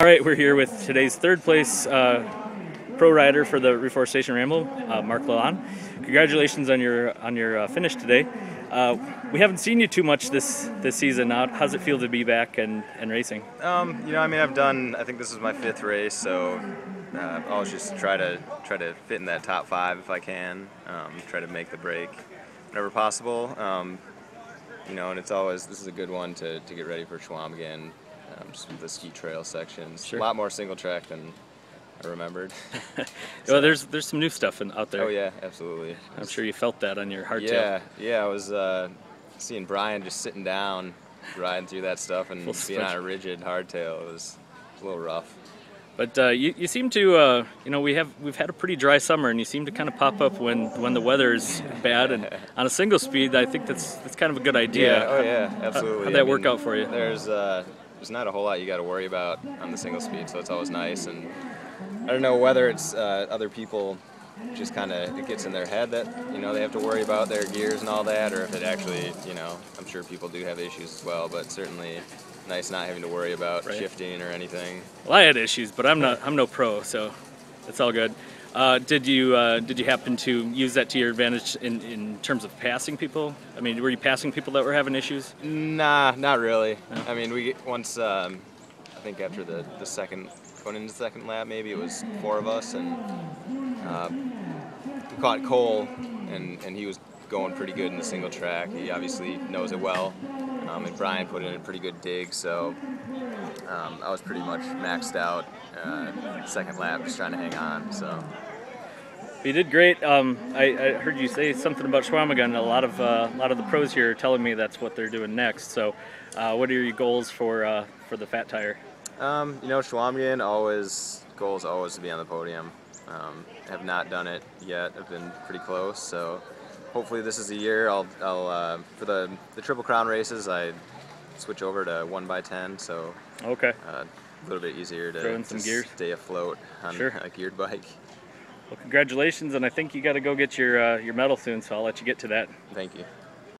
All right, we're here with today's third place uh, pro rider for the Reforestation Ramble, uh, Mark Lalonde. Congratulations on your on your uh, finish today. Uh, we haven't seen you too much this this season. How how's it feel to be back and, and racing? Um, you know, I mean, I've done. I think this is my fifth race, so uh, I'll just try to try to fit in that top five if I can. Um, try to make the break whenever possible. Um, you know, and it's always this is a good one to, to get ready for Schwam um, the ski trail sections. Sure. A lot more single track than I remembered. well, there's there's some new stuff in, out there. oh yeah, absolutely. I'm sure you felt that on your hardtail. Yeah, yeah. I was uh, seeing Brian just sitting down, riding through that stuff, and being on a rigid hardtail. It was, it was a little rough. But uh, you, you seem to, uh, you know, we have we've had a pretty dry summer, and you seem to kind of pop up when, when the weather is bad. And on a single speed, I think that's that's kind of a good idea. Yeah, oh yeah, absolutely. how'd I that work out for you? There's uh, there's not a whole lot you got to worry about on the single speed, so it's always nice. And I don't know whether it's uh, other people just kind of it gets in their head that you know they have to worry about their gears and all that, or if it actually you know I'm sure people do have issues as well, but certainly nice not having to worry about Right. shifting or anything. Well, I had issues, but I'm not I'm no pro, so it's all good. Uh, did you uh, did you happen to use that to your advantage in, in terms of passing people? I mean, were you passing people that were having issues? Nah, not really. I mean, we once um, I think after the, the second going into the second lap, maybe it was four of us, and uh, we caught Cole, and and he was going pretty good in the single track. He obviously knows it well, um, and Brian put in a pretty good dig, so um, I was pretty much maxed out uh, second lap, just trying to hang on. So. You did great. Um, I, I heard you say something about Chequamegon. A lot of uh, a lot of the pros here are telling me that's what they're doing next. So, uh, what are your goals for uh, for the fat tire? Um, you know, Chequamegon always goals always to be on the podium. Um, have not done it yet. I've been pretty close, so hopefully this is the year. I'll, I'll uh, for the the triple crown races. I switch over to one by ten, so Okay. uh, a little bit easier to, Throw in some gears. stay afloat on Sure. a geared bike. Well, congratulations, and I think you got to go get your uh, your medal soon. So I'll let you get to that. Thank you.